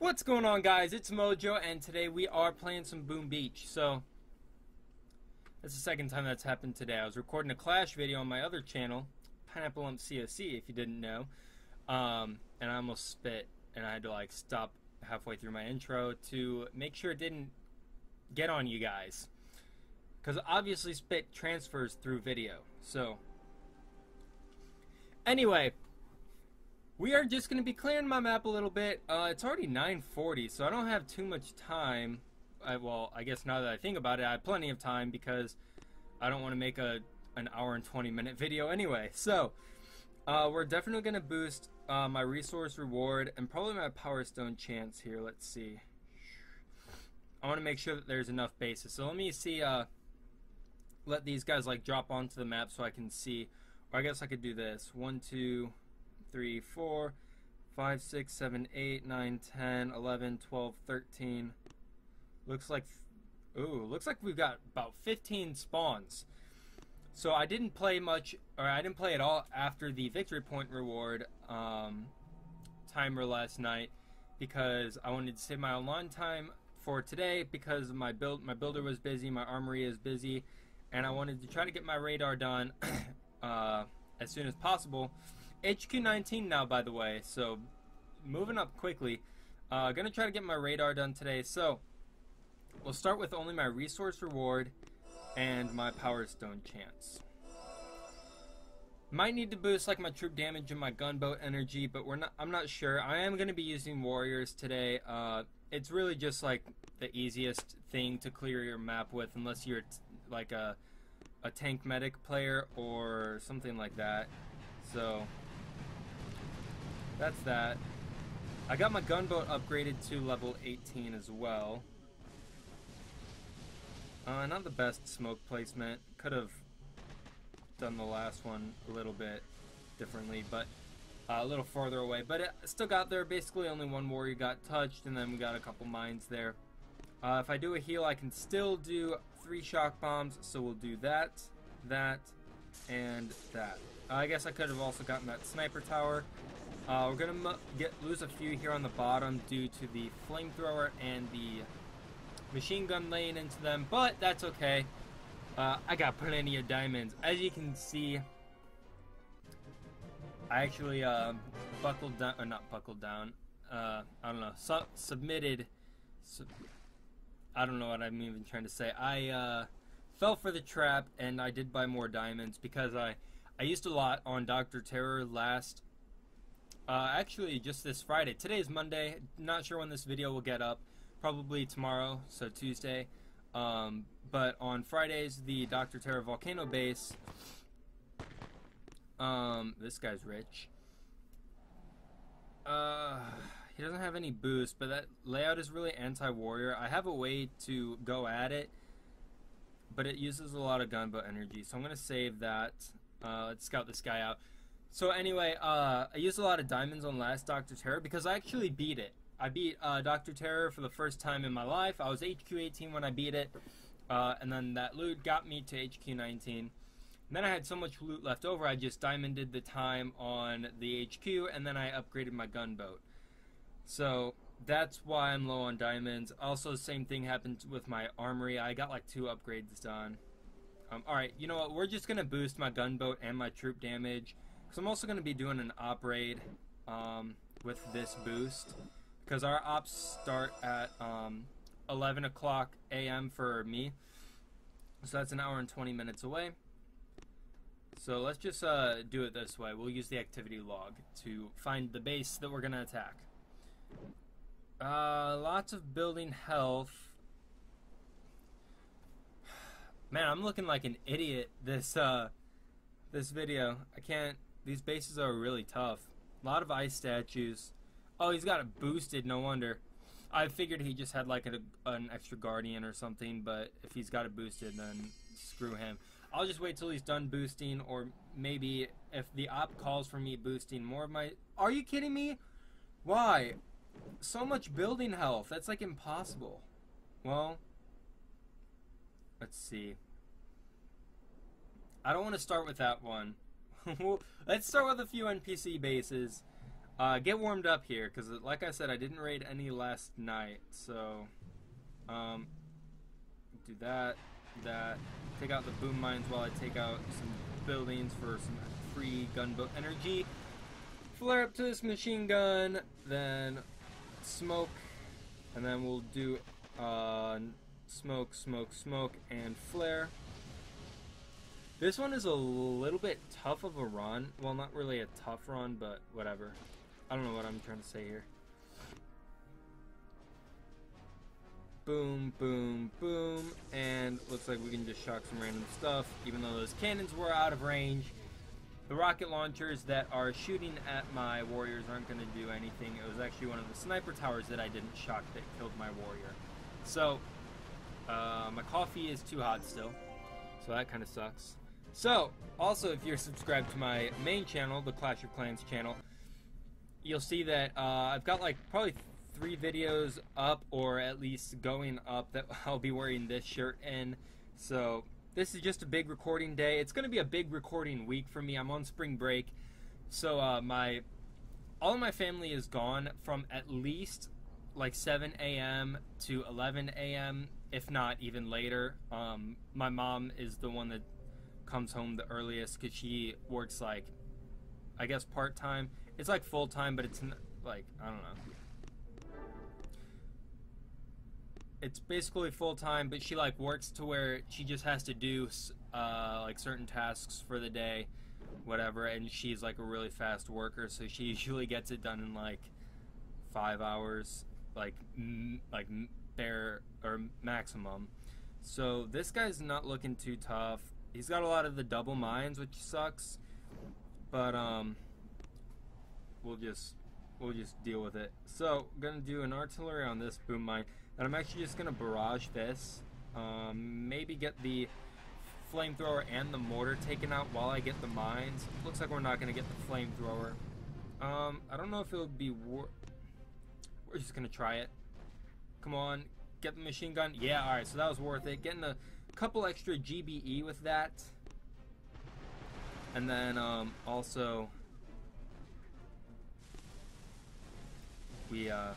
What's going on guys? It's MOJoe and today we are playing some Boom Beach. So that's the second time that's happened today. I was recording a Clash video on my other channel, Pineapple Lump COC if you didn't know. Um, and I almost spit and I had to like stop halfway through my intro to make sure it didn't get on you guys. Because obviously spit transfers through video. So anyway, we are just going to be clearing my map a little bit. Uh, it's already 9.40, so I don't have too much time. I, well, I guess now that I think about it, I have plenty of time because I don't want to make a an hour and 20 minute video anyway. So, uh, we're definitely going to boost uh, my resource reward and probably my power stone chance here. Let's see. I want to make sure that there's enough bases. So let me see, uh, let these guys like drop onto the map so I can see. Or I guess I could do this. One, two, three, four, five, six, seven, eight, nine, ten, eleven, twelve, thirteen. Looks like, ooh, looks like we've got about 15 spawns. So I didn't play much, or I didn't play at all after the victory point reward um, timer last night because I wanted to save my online time for today because my build my builder was busy, my armory is busy, and I wanted to try to get my radar done uh, as soon as possible. HQ19 now, by the way, so moving up quickly. Uh, gonna try to get my radar done today, so we'll start with only my resource reward and my power stone chance. Might need to boost like my troop damage and my gunboat energy, but we're not. I'm not sure. I am to be using warriors today. Uh, it's really just like the easiest thing to clear your map with, unless you're like a a tank medic player or something like that. So that's that. I got my gunboat upgraded to level 18 as well. Uh, not the best smoke placement. Could have done the last one a little bit differently, but uh, a little farther away. But it still got there. Basically, only one warrior got touched, and then we got a couple mines there. Uh, if I do a heal, I can still do three shock bombs, so we'll do that, that, and that. I guess I could have also gotten that sniper tower. Uh, we're gonna get lose a few here on the bottom due to the flamethrower and the machine gun laying into them, but that's okay. Uh, I got plenty of diamonds. As you can see, I actually uh, buckled down, or not buckled down. Uh, I don't know. Su submitted. Su I don't know what I'm even trying to say. I uh, fell for the trap, and I did buy more diamonds because I I used a lot on Doctor Terror last uh, actually, just this Friday. Today is Monday. Not sure when this video will get up. Probably tomorrow, so Tuesday. Um, but on Fridays, the Dr. Terror Volcano base. Um, this guy's rich. Uh, he doesn't have any boost, but that layout is really anti-warrior. I have a way to go at it, but it uses a lot of gunboat energy, so I'm going to save that. Uh, let's scout this guy out. So anyway, uh, I used a lot of diamonds on last Doctor Terror because I actually beat it. I beat uh, Doctor Terror for the first time in my life. I was HQ 18 when I beat it, uh, and then that loot got me to HQ 19. And then I had so much loot left over, I just diamonded the time on the HQ, and then I upgraded my gunboat. So that's why I'm low on diamonds. Also, the same thing happened with my armory. I got like two upgrades done. Um, Alright, you know what? We're just to boost my gunboat and my troop damage. Because I'm also going to be doing an op raid um, with this boost. Because our ops start at um, 11 o'clock a.m. for me. So that's an hour and 20 minutes away. So let's just uh, do it this way. We'll use the activity log to find the base that we're going to attack. Uh, lots of building health. Man, I'm looking like an idiot this uh, this video. I can't these bases are really tough. A lot of ice statues. Oh, he's got it boosted, no wonder. I figured he just had like a, an extra guardian or something, but if he's got it boosted, then screw him. I'll just wait till he's done boosting, or maybe if the op calls for me boosting more of my... Are you kidding me? Why? So much building health. That's like impossible. Well, let's see. I don't want to start with that one. let's start with a few NPC bases. Uh, get warmed up here, because like I said, I didn't raid any last night, so um, do that, that, take out the boom mines while I take out some buildings for some free gunboat energy. Flare up to this machine gun, then smoke, and then we'll do uh, smoke, smoke, smoke, and flare. This one is a little bit tough of a run. Well, not really a tough run, but whatever. I don't know what I'm trying to say here. Boom, boom, boom, and looks like we can just shock some random stuff, even though those cannons were out of range. The rocket launchers that are shooting at my warriors aren't going to do anything. It was actually one of the sniper towers that I didn't shock that killed my warrior. So, uh, my coffee is too hot still, so that kind of sucks. So, also, if you're subscribed to my main channel, the Clash of Clans channel, you'll see that uh, I've got like probably three videos up or at least going up that I'll be wearing this shirt in. So this is just a big recording day. It's going to be a big recording week for me. I'm on spring break. So uh, my all of my family is gone from at least like 7 a.m. to 11 a.m. if not even later. Um, my mom is the one that comes home the earliest because she works like I guess part time it's like full time, but it's like I don't know. It's basically full time, but she like works to where she just has to do uh, like certain tasks for the day, whatever. And she's like a really fast worker, so she usually gets it done in like five hours, like m- like bare or maximum. So this guy's not looking too tough. He's got a lot of the double mines, which sucks. But um we'll just we'll just deal with it. So, gonna do an artillery on this boom mine, and I'm actually just gonna barrage this. Um, maybe get the flamethrower and the mortar taken out while I get the mines. Looks like we're not gonna get the flamethrower. Um, I don't know if it would be war. We're just gonna try it. Come on, get the machine gun. Yeah, all right. So that was worth it. Getting a couple extra GBE with that, and then um, also we, uh...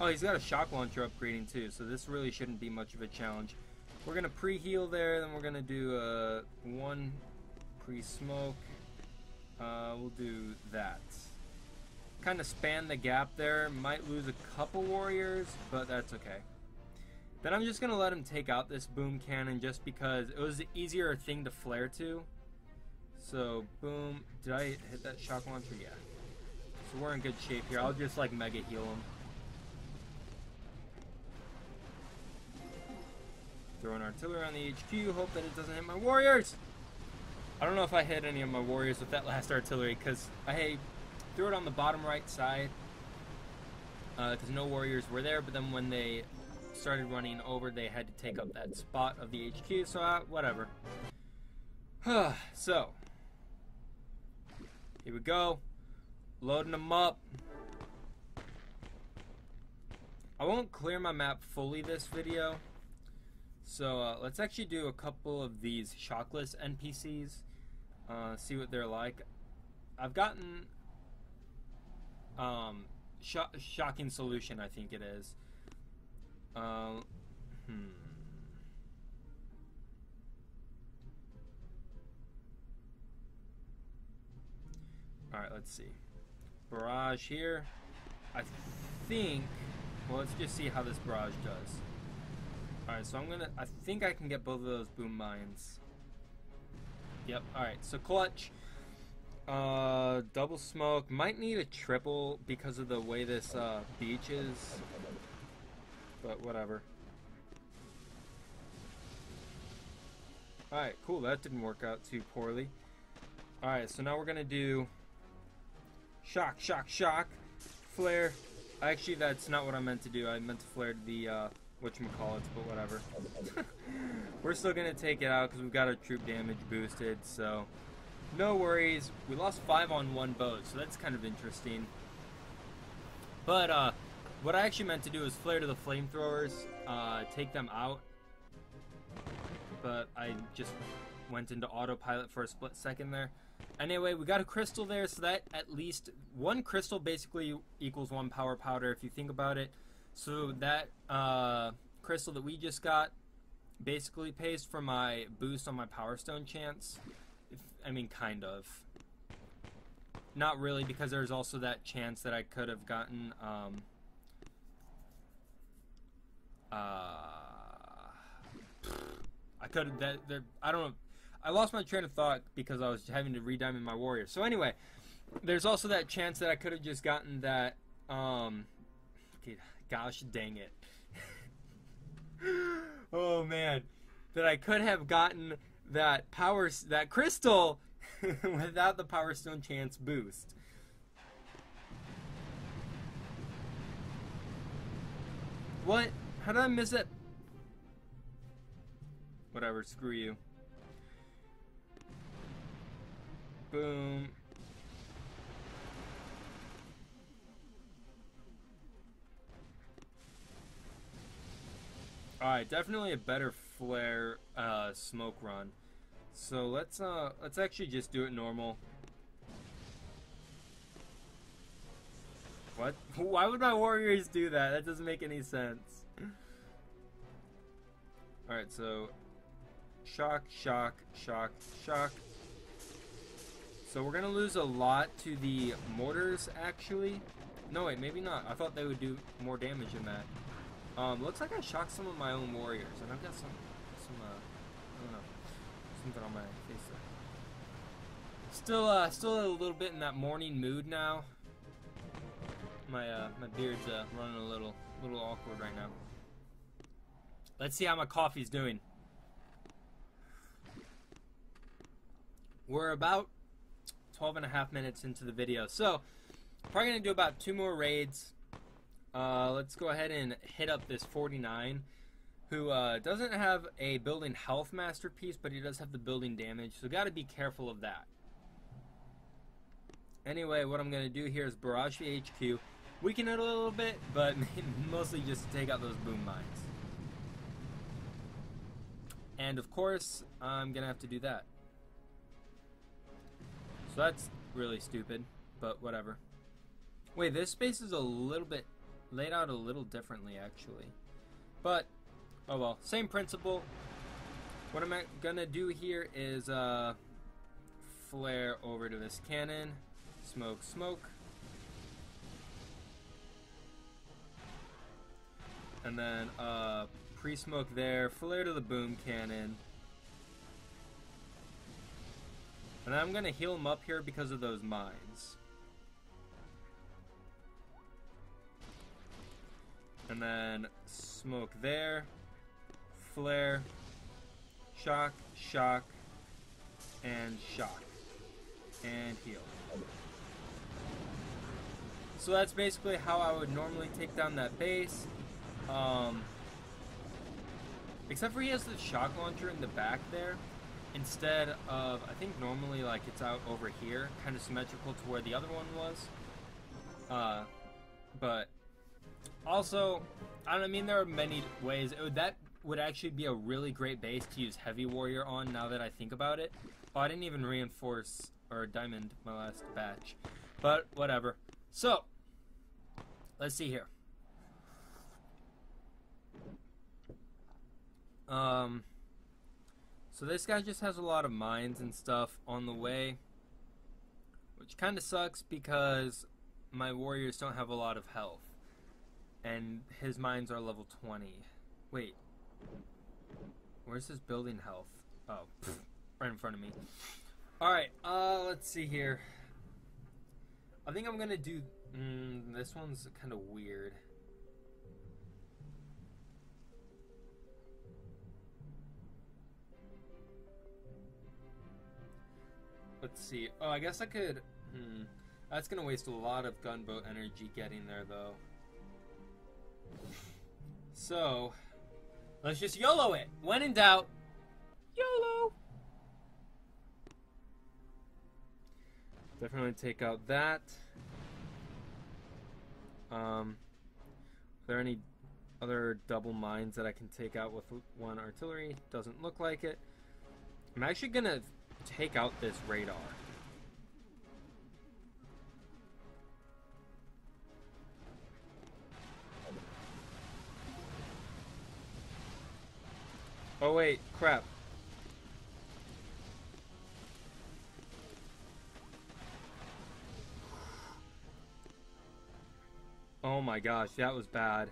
Oh, he's got a shock launcher upgrading too, so this really shouldn't be much of a challenge. We're gonna pre-heal there, then we're gonna do uh, one pre-smoke. Uh, we'll do that. Kind of span the gap there. Might lose a couple warriors, but that's okay. Then I'm just gonna let him take out this boom cannon just because it was the easier thing to flare to. So, boom. Did I hit that shock launcher? Yeah. So we're in good shape here. I'll just like mega heal him. Throw an artillery on the HQ, hope that it doesn't hit my warriors! I don't know if I hit any of my warriors with that last artillery, because I threw it on the bottom right side, because uh, no warriors were there, but then when they started running over, they had to take up that spot of the HQ, so uh, whatever. so, here we go. Loading them up. I won't clear my map fully this video. So uh, let's actually do a couple of these shockless NPCs. Uh, see what they're like. I've gotten um, sh shocking solution, I think it is. Uh, hmm. All right, let's see barrage here. I think, well, let's just see how this barrage does. Alright, so I'm gonna, I think I can get both of those boom mines. Yep, alright, so clutch. Uh, double smoke. Might need a triple because of the way this uh, beach is. But whatever. Alright, cool. That didn't work out too poorly. Alright, so now we're going to do Shock, shock, shock. Flare. Actually, that's not what I meant to do. I meant to flare the, uh, whatchamacallits, but whatever. We're still going to take it out because we've got our troop damage boosted, so no worries. We lost 5 on one boat, so that's kind of interesting. But, uh, what I actually meant to do is flare to the flamethrowers, uh, take them out. But I just went into autopilot for a split second there. Anyway, we got a crystal there, so that at least one crystal basically equals one power powder if you think about it. So that uh, crystal that we just got basically pays for my boost on my power stone chance. I mean, kind of. Not really, because there's also that chance that I could have gotten. Um, uh, I could that. There, I don't know. I lost my train of thought because I was having to rediamond my warrior. So anyway, there's also that chance that I could have just gotten that. Um, gosh dang it. oh man, that I could have gotten that power that crystal without the power stone chance boost. What? How did I miss it? Whatever, screw you. Boom. Alright, definitely a better flare uh, smoke run. So let's uh let's actually just do it normal. What? Why would my warriors do that? That doesn't make any sense. Alright, so shock, shock, shock, shock. So we're gonna lose a lot to the mortars actually. No wait, maybe not. I thought they would do more damage than that. Um, looks like I shocked some of my own warriors, and I've got some, some, uh, I don't know, something on my face there. Still, uh, still a little bit in that morning mood now. My, uh, my beard's, uh, running a little, little awkward right now. Let's see how my coffee's doing. We're about 12 and a half minutes into the video, so probably gonna do about two more raids uh, let's go ahead and hit up this 49, who uh, doesn't have a building health masterpiece, but he does have the building damage, so got to be careful of that. Anyway, what I'm going to do here is barrage the HQ. Weaken it a little bit, but mostly just to take out those boom mines. And of course, I'm going to have to do that. So that's really stupid, but whatever. Wait, this space is a little bit laid out a little differently actually. But, oh well, same principle. What I'm gonna do here is uh, flare over to this cannon, smoke, smoke. And then uh, pre-smoke there, flare to the boom cannon. And I'm gonna heal him up here because of those mines. And then smoke there. Flare. Shock, shock, and shock. And heal. So that's basically how I would normally take down that base. Um, except for he has the shock launcher in the back there. Instead of, I think normally like it's out over here, kind of symmetrical to where the other one was. Uh, but also, I don't I mean there are many ways. Would, that would actually be a really great base to use Heavy Warrior on now that I think about it. Oh, I didn't even reinforce or diamond my last batch. But whatever. So, let's see here. Um, so this guy just has a lot of mines and stuff on the way, which kind of sucks because my warriors don't have a lot of health and his mines are level 20. Wait. Where's his building health? Oh, pff, right in front of me. Alright, uh, let's see here. I think I'm gonna do... Mm, this one's kind of weird. Let's see. Oh, I guess I could... Hmm. That's gonna waste a lot of gunboat energy getting there, though. So, let's just YOLO it. When in doubt, YOLO. Definitely take out that. Um, are there any other double mines that I can take out with one artillery? Doesn't look like it. I'm actually gonna take out this radar. Oh wait, crap. Oh my gosh, that was bad.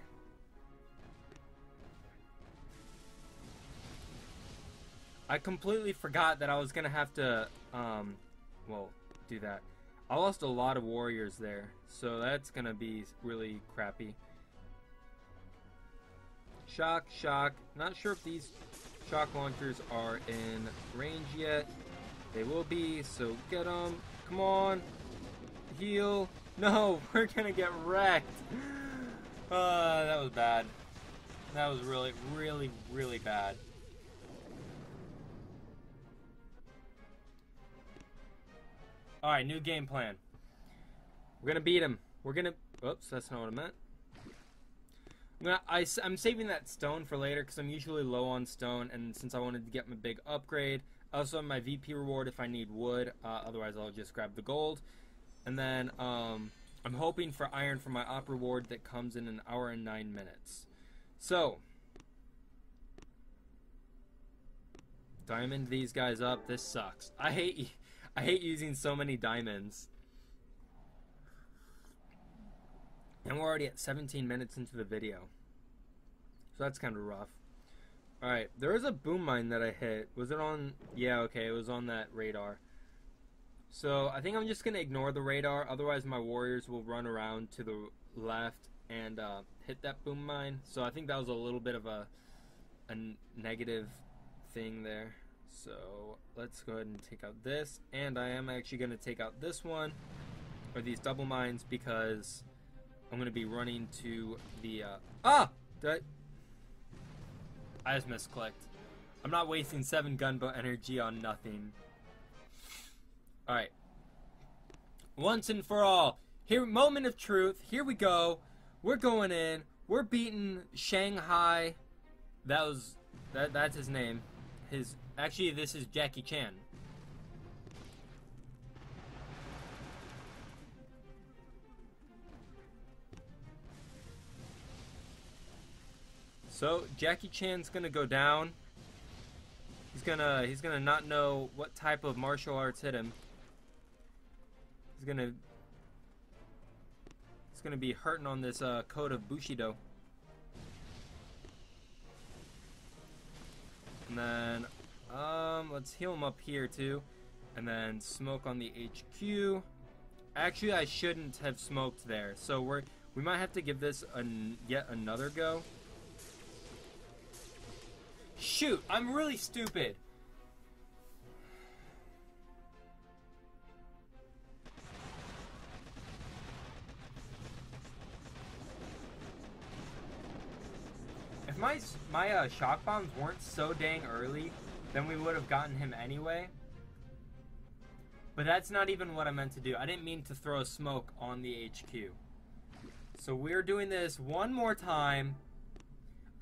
I completely forgot that I was gonna have to, um, well, do that. I lost a lot of warriors there, so that's gonna be really crappy. Shock, shock. Not sure if these shock launchers are in range yet. They will be, so get them. Come on. Heal. No, we're gonna get wrecked. Uh, that was bad. That was really, really, really bad. Alright, new game plan. We're gonna beat him. We're gonna... Oops, that's not what I meant. I, I'm saving that stone for later because I'm usually low on stone, and since I wanted to get my big upgrade, also my VP reward if I need wood. Uh, otherwise, I'll just grab the gold. And then um, I'm hoping for iron for my op reward that comes in an hour and nine minutes. So, diamond these guys up. This sucks. I hate I hate using so many diamonds. And we're already at 17 minutes into the video. So that's kind of rough. Alright, there is a boom mine that I hit. Was it on... Yeah, okay, it was on that radar. So, I think I'm just going to ignore the radar. Otherwise, my warriors will run around to the left and uh, hit that boom mine. So, I think that was a little bit of a, a negative thing there. So let's go ahead and take out this. And I am actually going to take out this one, or these double mines, because I'm to be running to the... Uh, ah! Did I... I just misclicked. I'm not wasting 7 gunboat energy on nothing. Alright. Once and for all. Here, moment of truth. Here we go. We're going in. We're beating Shanghai. That was... That, that's his name. His Actually, this is Jackie Chan. So Jackie Chan's gonna go down. He's gonna he's gonna not know what type of martial arts hit him. He's gonna he's gonna be hurting on this uh, code of Bushido. And then um, let's heal him up here too. And then smoke on the HQ. Actually, I shouldn't have smoked there. So we're we might have to give this an, yet another go. Shoot, I'm really stupid. If my my uh, shock bombs weren't so dang early, then we would have gotten him anyway. But that's not even what I meant to do. I didn't mean to throw smoke on the HQ. So we're doing this one more time.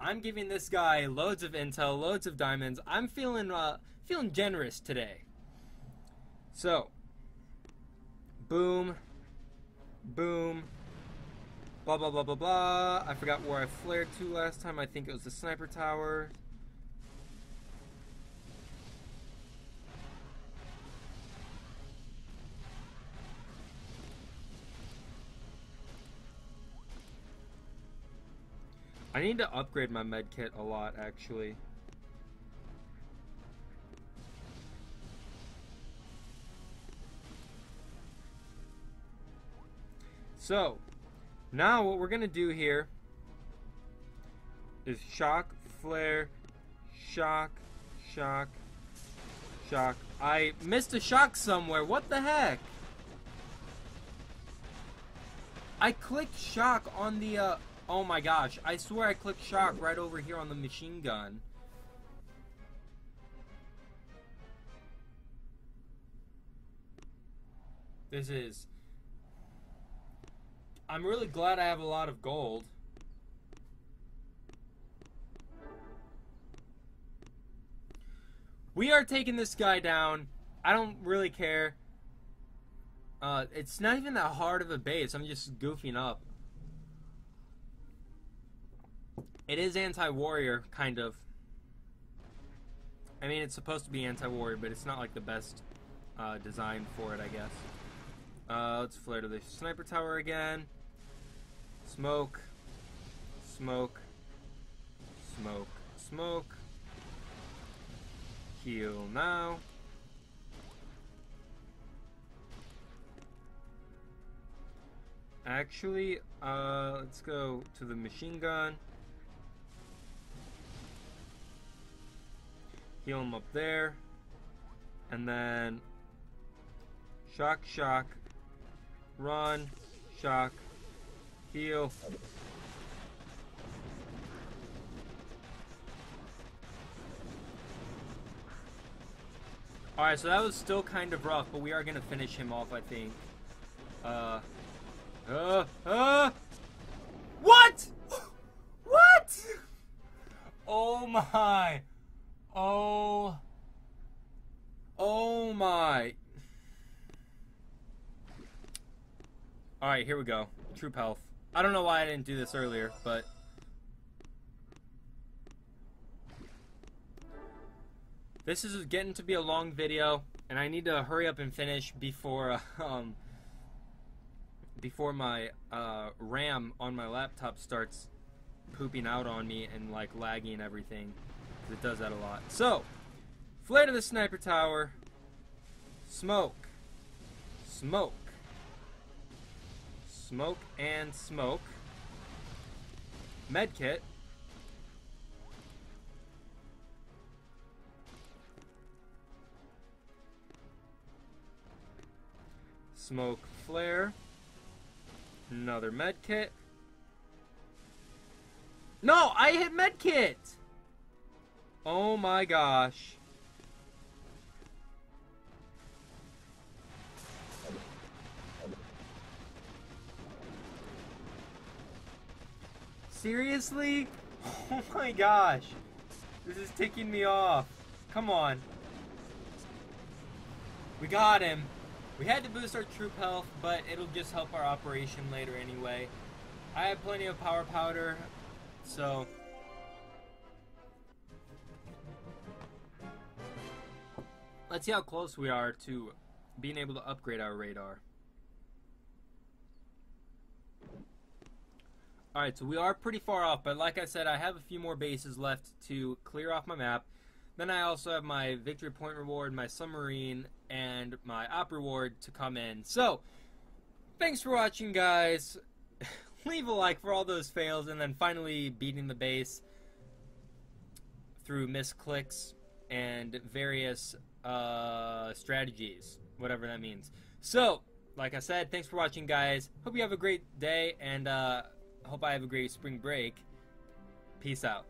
I'm giving this guy loads of intel, loads of diamonds. I'm feeling uh, feeling generous today. So, boom, boom, blah blah blah blah blah. I forgot where I flared to last time. I think it was the sniper tower. I need to upgrade my med kit a lot, actually. So, now what we're going to do here is shock, flare, shock, shock, shock. I missed a shock somewhere. What the heck? I clicked shock on the, uh, Oh my gosh, I swear I clicked shock right over here on the machine gun. This is... I'm really glad I have a lot of gold. We are taking this guy down. I don't really care. Uh, it's not even that hard of a base. I'm just goofing up. It is anti-warrior, kind of. I mean, it's supposed to be anti-warrior, but it's not like the best uh, design for it, I guess. Uh, let's flare to the sniper tower again. Smoke. Smoke. Smoke. Smoke. Heal now. Actually, uh, let's go to the machine gun. Heal him up there. And then shock, shock, run, shock, heal. Alright, so that was still kind of rough, but we are going to finish him off, I think. Uh, uh, uh, what? What? Oh my. Oh. Oh my. Alright, here we go. Troop health. I don't know why I didn't do this earlier, but... This is getting to be a long video, and I need to hurry up and finish before, um before my uh, RAM on my laptop starts pooping out on me and like lagging everything. It does that a lot. So, flare to the sniper tower. Smoke. Smoke. Smoke and smoke. Medkit. Smoke flare. Another med kit. No, I hit med kit. Oh my gosh. Seriously? Oh my gosh. This is ticking me off. Come on. We got him. We had to boost our troop health, but it'll just help our operation later anyway. I have plenty of power powder, so... Let's see how close we are to being able to upgrade our radar. Alright, so we are pretty far off, but like I said, I have a few more bases left to clear off my map. Then I also have my victory point reward, my submarine, and my op reward to come in. So, thanks for watching, guys. Leave a like for all those fails, and then finally beating the base through misclicks and various uh, strategies, whatever that means. So, like I said, thanks for watching, guys. Hope you have a great day, and uh, hope I have a great spring break. Peace out.